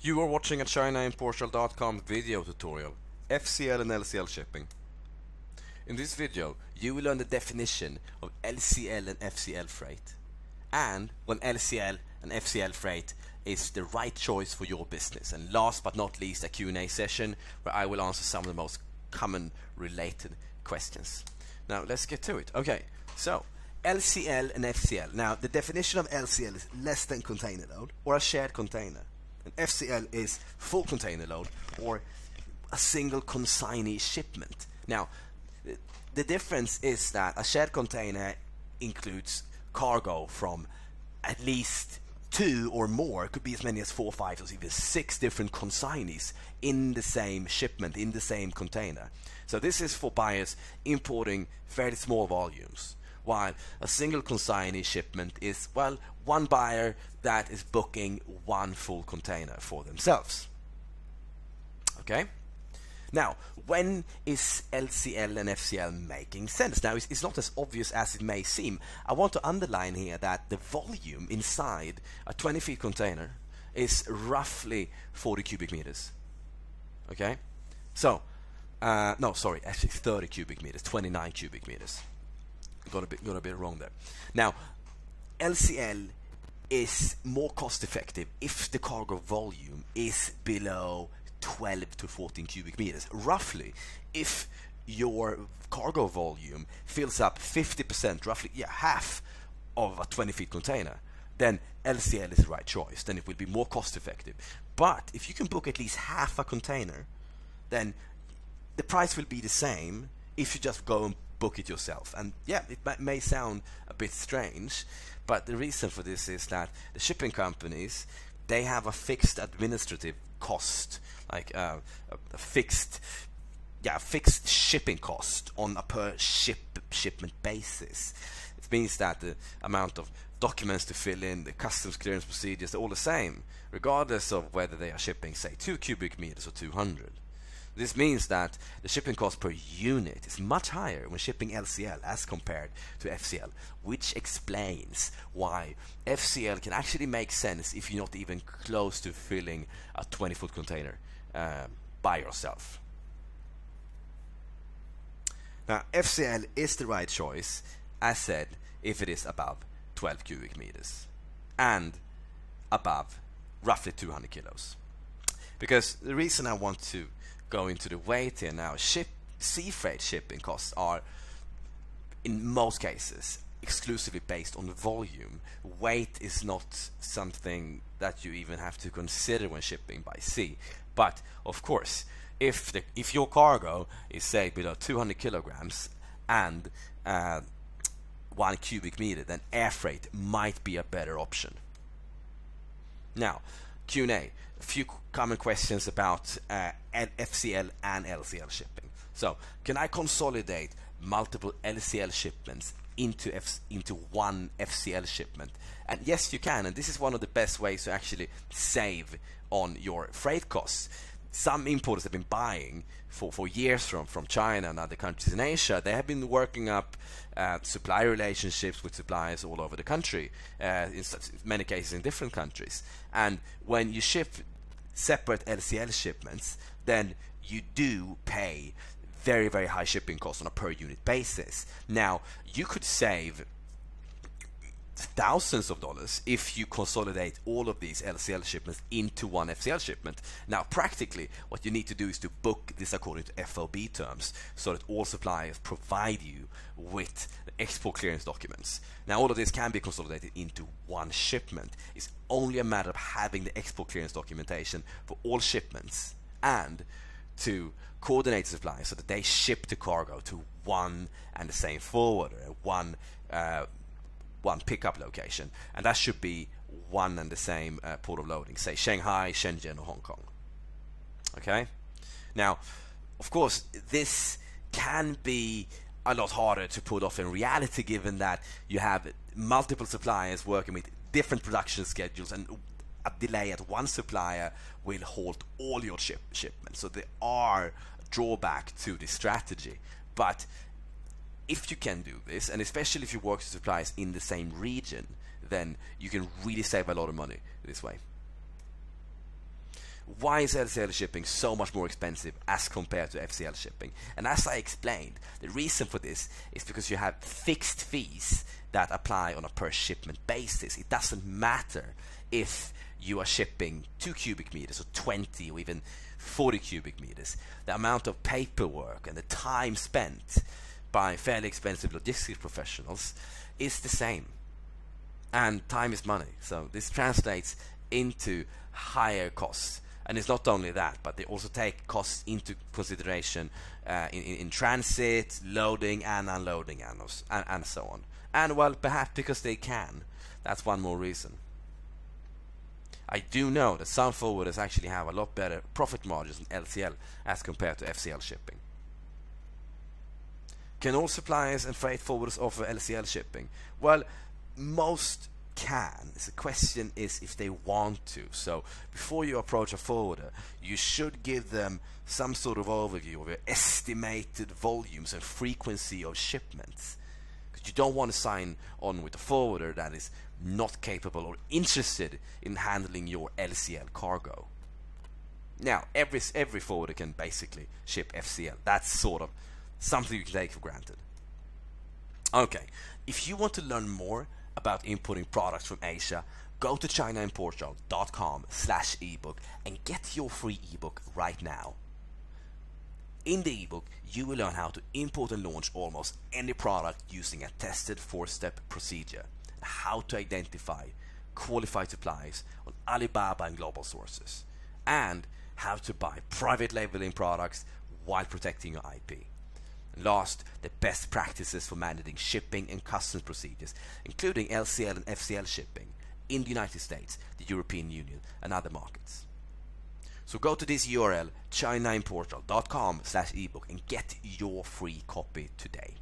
You are watching a ChinaImportal.com video tutorial, FCL and LCL shipping. In this video, you will learn the definition of LCL and FCL freight, and when LCL and FCL freight is the right choice for your business. And last but not least, a Q&A session where I will answer some of the most common related questions. Now, let's get to it. Okay, so LCL and FCL. Now, the definition of LCL is less than container load or a shared container. FCL is full container load or a single consignee shipment. Now, the difference is that a shared container includes cargo from at least two or more, it could be as many as four, five, or even six different consignees in the same shipment, in the same container. So this is for buyers importing fairly small volumes, while a single consignee shipment is, well, one buyer that is booking one full container for themselves. Okay? Now, when is LCL and FCL making sense? Now, it's, it's, not as obvious as it may seem. I want to underline here that the volume inside a 20 feet container is roughly 40 cubic meters. Okay? So, uh, no, sorry, actually 30 cubic meters, 29 cubic meters. Got a bit, got a bit wrong there. Now, LCL is more cost effective if the cargo volume is below 12 to 14 cubic meters. Roughly, if your cargo volume fills up 50%, roughly, yeah, half of a 20 feet container, then LCL is the right choice. Then it will be more cost effective. But if you can book at least half a container, then the price will be the same if you just go and book it yourself. And yeah, it may sound a bit strange, but the reason for this is that the shipping companies they have a fixed administrative cost, like uh, a fixed, yeah, fixed shipping cost on a per ship shipment basis. It means that the amount of documents to fill in, the customs clearance procedures, are all the same, regardless of whether they are shipping, say, two cubic meters or 200. This means that the shipping cost per unit is much higher when shipping LCL as compared to FCL, which explains why FCL can actually make sense if you're not even close to filling a 20 foot container uh, by yourself. Now, FCL is the right choice, as said, if it is above 12 cubic meters and above roughly 200 kilos. Because the reason I want to go to the weight here now. Ship sea freight shipping costs are, in most cases, exclusively based on volume. Weight is not something that you even have to consider when shipping by sea. But of course, if the if your cargo is say below 200 kilograms and uh, one cubic meter, then air freight might be a better option. Now, Q&A. A few common questions about uh, FCL and LCL shipping. So, can I consolidate multiple LCL shipments into F into one FCL shipment? And yes, you can. And this is one of the best ways to actually save on your freight costs. Some importers have been buying for, for years from, from China and other countries in Asia. They have been working up uh, supply relationships with suppliers all over the country, uh, in such, many cases in different countries. And when you ship separate LCL shipments, then you do pay very, very high shipping costs on a per unit basis. Now, you could save thousands of dollars if you consolidate all of these LCL shipments into one FCL shipment. Now, practically, what you need to do is to book this according to FOB terms so that all suppliers provide you with export clearance documents. Now, all of this can be consolidated into one shipment. It's only a matter of having the export clearance documentation for all shipments and to coordinate suppliers so that they ship the cargo to one and the same forwarder, one uh, one pickup location, and that should be one and the same uh, port of loading, say Shanghai, Shenzhen, or Hong Kong. Okay. Now, of course, this can be a lot harder to put off in reality, given that you have multiple suppliers working with different production schedules and a delay at one supplier will halt all your ship shipments. So there are drawback to this strategy, but if you can do this, and especially if you work with suppliers in the same region, then you can really save a lot of money this way. why is LCL shipping so much more expensive as compared to FCL shipping? And as I explained, the reason for this is because you have fixed fees that apply on a per shipment basis. It doesn't matter if you are shipping 2 cubic meters or 20 or even 40 cubic meters. The amount of paperwork and the time spent by fairly expensive logistics professionals is the same. And time is money. So this translates into higher costs. And it's not only that, but they also take costs into consideration uh, in, in, in, transit, loading and unloading, and, and, and so on. And well, perhaps because they can. That's one more reason. I do know that some forwarders actually have a lot better profit margins in LCL as compared to FCL shipping. Can all suppliers and freight forwarders offer LCL shipping? Well, most can. The question is if they want to. So before you approach a forwarder, you should give them some sort of overview of your estimated volumes and frequency of shipments. Because you don't want to sign on with a forwarder that is not capable or interested in handling your LCL cargo. Now, every every forwarder can basically ship FCL. That's sort of something you can take for granted. Okay, if you want to learn more about importing products from Asia, go to chinaimportshop.com slash ebook and get your free ebook right now. In the ebook, you will learn how to import and launch almost any product using a tested four-step procedure, how to identify qualified suppliers on Alibaba and global sources, and how to buy private labeling products while protecting your IP. Last, the best practices for managing shipping and customs procedures, including LCL and FCL shipping in the United States, the European Union, and other markets. So go to this URL, chinaimportal.com slash ebook and get your free copy today.